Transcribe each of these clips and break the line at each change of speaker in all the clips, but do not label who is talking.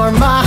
your mind.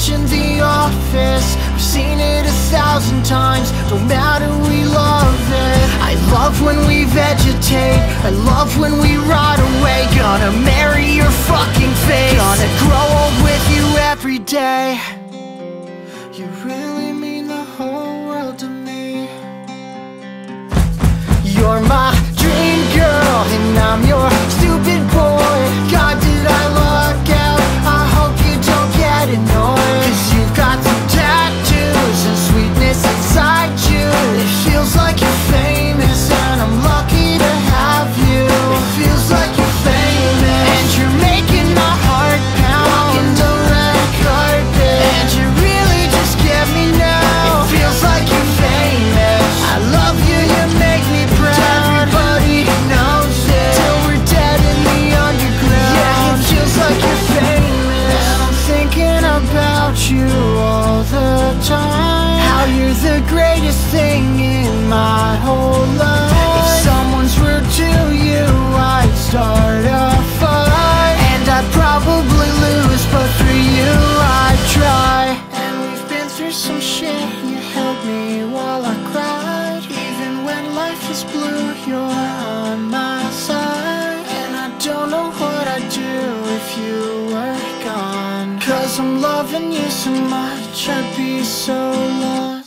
Watching The Office. We've seen it a thousand times, no matter we love it. I love when we vegetate, I love when we rot away. Gonna marry your fucking face, gonna grow old with you every day. The greatest thing in my whole life. If someone's rude to you, I'd start a fight. And I'd probably lose, but for you, I'd try. And we've been through some shit. You held me while I cried. Even when life is blue, you're on my side. And I don't know what I'd do if you were gone. Cause I'm loving you so much, I'd be so lost.